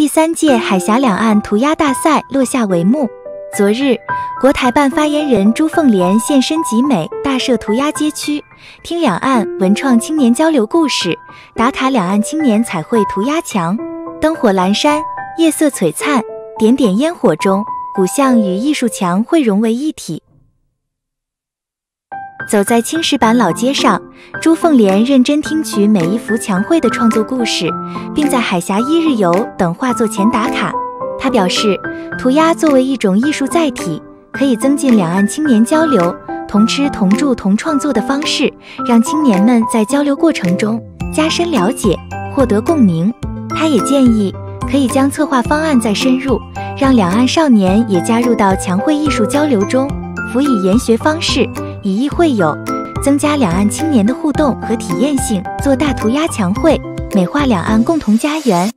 第三届海峡两岸涂鸦大赛落下帷幕。昨日，国台办发言人朱凤莲现身集美大社涂鸦街区，听两岸文创青年交流故事，打卡两岸青年彩绘涂鸦墙。灯火阑珊，夜色璀璨，点点烟火中，古巷与艺术墙汇融为一体。走在青石板老街上，朱凤莲认真听取每一幅墙绘的创作故事，并在海峡一日游等画作前打卡。他表示，涂鸦作为一种艺术载体，可以增进两岸青年交流、同吃同住同创作的方式，让青年们在交流过程中加深了解，获得共鸣。他也建议，可以将策划方案再深入，让两岸少年也加入到墙绘艺术交流中，辅以研学方式，以艺会友，增加两岸青年的互动和体验性，做大涂鸦墙绘，美化两岸共同家园。